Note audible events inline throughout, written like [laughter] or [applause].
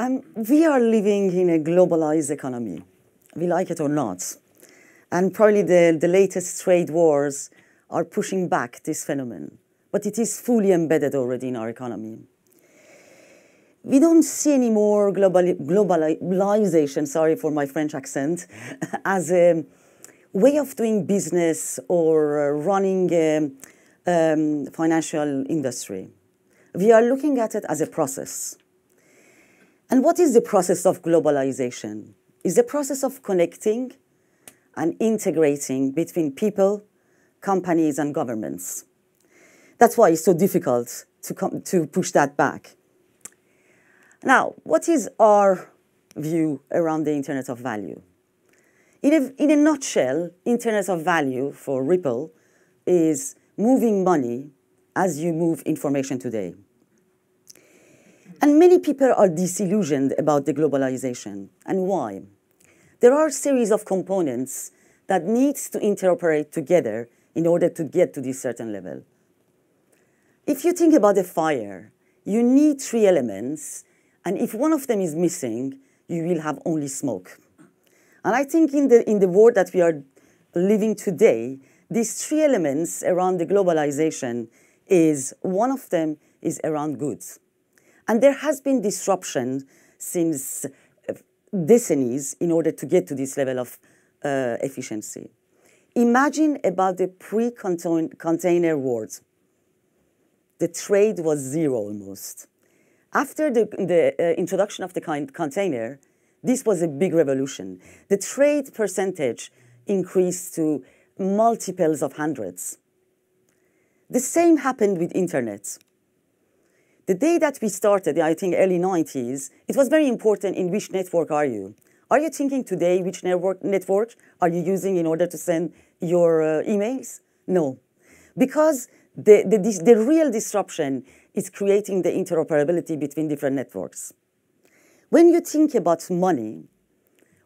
Um, we are living in a globalized economy, we like it or not. And probably the, the latest trade wars are pushing back this phenomenon, but it is fully embedded already in our economy. We don't see any more global, globalization, sorry for my French accent, [laughs] as a way of doing business or running a um, financial industry. We are looking at it as a process. And what is the process of globalization? It's the process of connecting and integrating between people, companies, and governments. That's why it's so difficult to, come, to push that back. Now, what is our view around the Internet of Value? In a, in a nutshell, Internet of Value for Ripple is moving money as you move information today. And many people are disillusioned about the globalization. And why? There are a series of components that needs to interoperate together in order to get to this certain level. If you think about a fire, you need three elements, and if one of them is missing, you will have only smoke. And I think in the, in the world that we are living today, these three elements around the globalization is one of them is around goods. And there has been disruption since uh, decennies in order to get to this level of uh, efficiency. Imagine about the pre-container world. The trade was zero almost. After the, the uh, introduction of the container, this was a big revolution. The trade percentage increased to multiples of hundreds. The same happened with internet. The day that we started, I think early 90s, it was very important in which network are you. Are you thinking today which network, network are you using in order to send your uh, emails? No. Because the, the, the real disruption is creating the interoperability between different networks. When you think about money,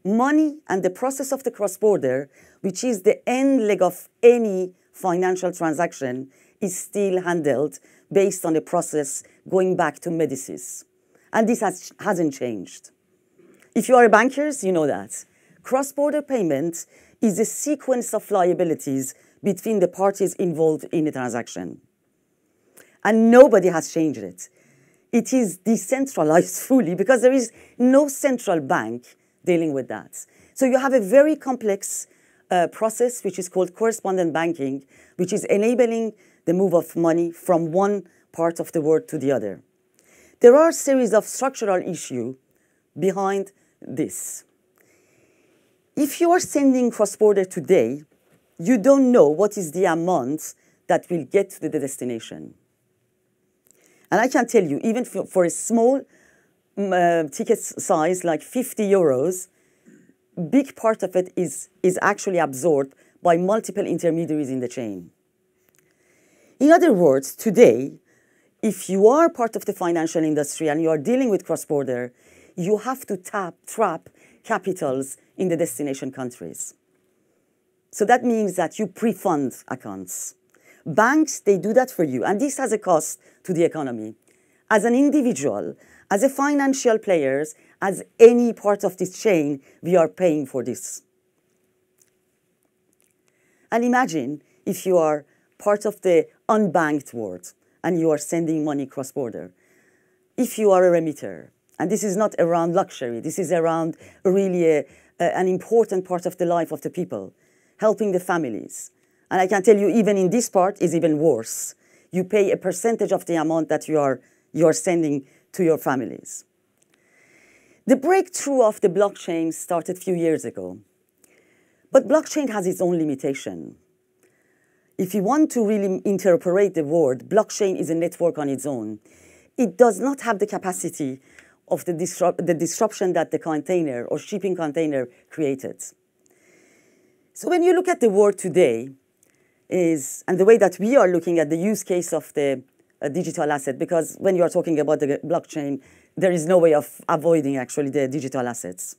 money and the process of the cross-border, which is the end leg of any financial transaction, is still handled based on a process going back to Medicis. And this has, hasn't changed. If you are a banker, you know that. Cross-border payment is a sequence of liabilities between the parties involved in a transaction. And nobody has changed it it is decentralized [laughs] fully because there is no central bank dealing with that. So you have a very complex uh, process which is called correspondent banking, which is enabling the move of money from one part of the world to the other. There are a series of structural issues behind this. If you are sending cross-border today, you don't know what is the amount that will get to the destination. And I can tell you, even for, for a small mm, uh, ticket size like 50 euros, big part of it is, is actually absorbed by multiple intermediaries in the chain. In other words, today, if you are part of the financial industry and you are dealing with cross-border, you have to tap, trap capitals in the destination countries. So that means that you pre-fund accounts. Banks, they do that for you, and this has a cost to the economy. As an individual, as a financial players, as any part of this chain, we are paying for this. And imagine if you are part of the unbanked world and you are sending money cross-border. If you are a remitter, and this is not around luxury, this is around really a, a, an important part of the life of the people, helping the families, and I can tell you, even in this part, is even worse. You pay a percentage of the amount that you are, you are sending to your families. The breakthrough of the blockchain started a few years ago. But blockchain has its own limitation. If you want to really interoperate the word, blockchain is a network on its own. It does not have the capacity of the, the disruption that the container or shipping container created. So when you look at the world today, is, and the way that we are looking at the use case of the uh, digital asset, because when you are talking about the blockchain, there is no way of avoiding actually the digital assets.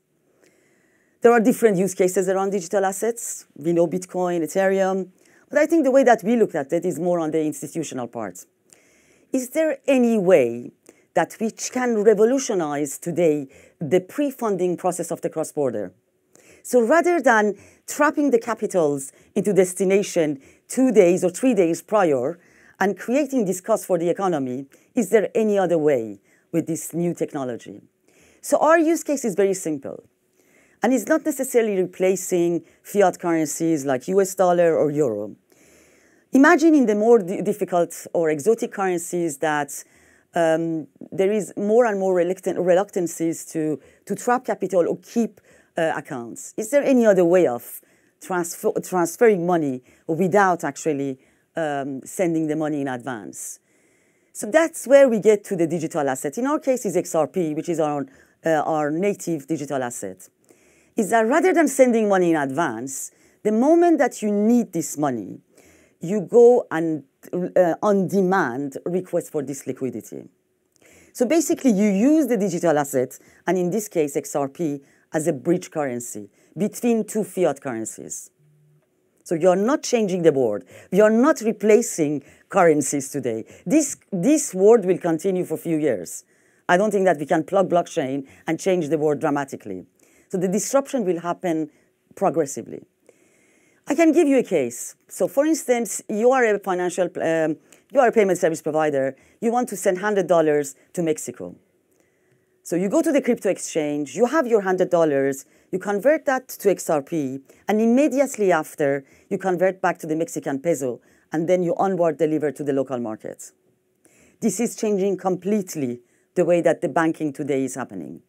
There are different use cases around digital assets. We know Bitcoin, Ethereum, but I think the way that we look at it is more on the institutional part. Is there any way that which can revolutionize today the pre-funding process of the cross-border. So rather than trapping the capitals into destination two days or three days prior and creating this cost for the economy, is there any other way with this new technology? So our use case is very simple. And it's not necessarily replacing fiat currencies like US dollar or euro. Imagine in the more difficult or exotic currencies that um, there is more and more reluctant, reluctances to, to trap capital or keep uh, accounts. Is there any other way of transfer, transferring money without actually um, sending the money in advance? So that's where we get to the digital asset. In our case, is XRP, which is our, uh, our native digital asset. Is that rather than sending money in advance, the moment that you need this money, you go and uh, on demand request for this liquidity. So basically, you use the digital asset, and in this case, XRP, as a bridge currency between two fiat currencies. So you're not changing the board. You're not replacing currencies today. This, this world will continue for a few years. I don't think that we can plug blockchain and change the world dramatically. So the disruption will happen progressively. I can give you a case. So, for instance, you are a financial, um, you are a payment service provider. You want to send hundred dollars to Mexico. So you go to the crypto exchange. You have your hundred dollars. You convert that to XRP, and immediately after, you convert back to the Mexican peso, and then you onward deliver to the local market. This is changing completely the way that the banking today is happening.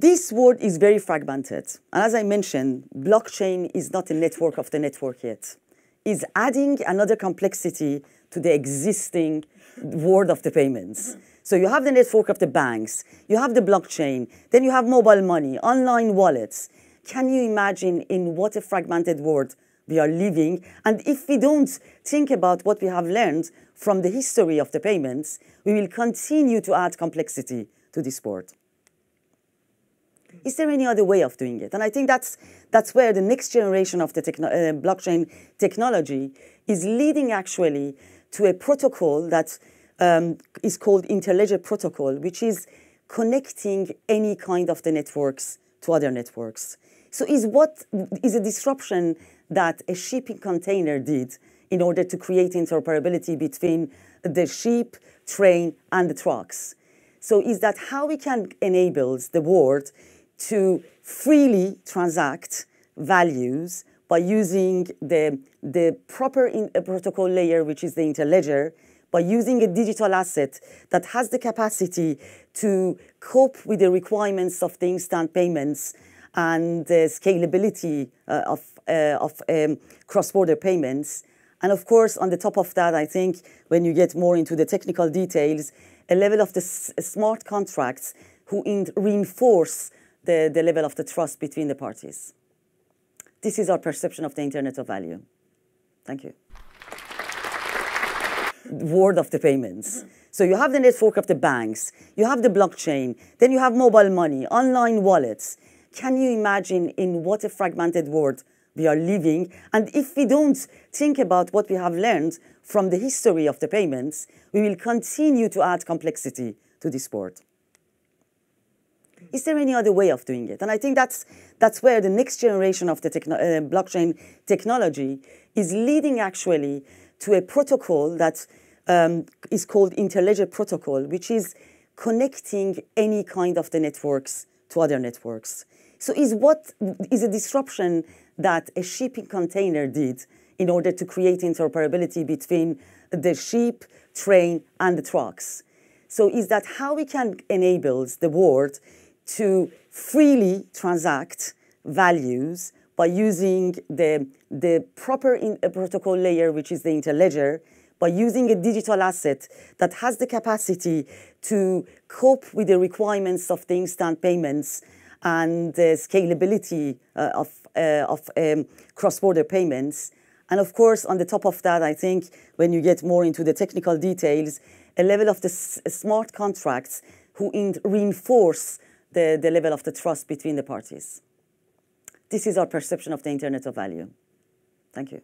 This world is very fragmented. And as I mentioned, blockchain is not a network of the network yet. It's adding another complexity to the existing world of the payments. So you have the network of the banks, you have the blockchain, then you have mobile money, online wallets. Can you imagine in what a fragmented world we are living? And if we don't think about what we have learned from the history of the payments, we will continue to add complexity to this world. Is there any other way of doing it? And I think that's, that's where the next generation of the techno uh, blockchain technology is leading actually to a protocol that um, is called Interledger Protocol, which is connecting any kind of the networks to other networks. So is what is a disruption that a shipping container did in order to create interoperability between the ship, train, and the trucks. So is that how we can enable the world to freely transact values by using the, the proper in, uh, protocol layer, which is the interledger, by using a digital asset that has the capacity to cope with the requirements of the instant payments and the scalability uh, of, uh, of um, cross-border payments. And of course, on the top of that, I think when you get more into the technical details, a level of the smart contracts who reinforce the, the level of the trust between the parties. This is our perception of the Internet of Value. Thank you. World of the payments. So you have the network of the banks, you have the blockchain, then you have mobile money, online wallets. Can you imagine in what a fragmented world we are living? And if we don't think about what we have learned from the history of the payments, we will continue to add complexity to this world. Is there any other way of doing it? And I think that's, that's where the next generation of the techno uh, blockchain technology is leading actually to a protocol that um, is called Interledger Protocol, which is connecting any kind of the networks to other networks. So is what is a disruption that a shipping container did in order to create interoperability between the ship, train, and the trucks. So is that how we can enable the world to freely transact values by using the, the proper in, uh, protocol layer, which is the interledger, by using a digital asset that has the capacity to cope with the requirements of the instant payments and the scalability uh, of, uh, of um, cross-border payments. And of course, on the top of that, I think when you get more into the technical details, a level of the smart contracts who reinforce the, the level of the trust between the parties. This is our perception of the Internet of Value. Thank you.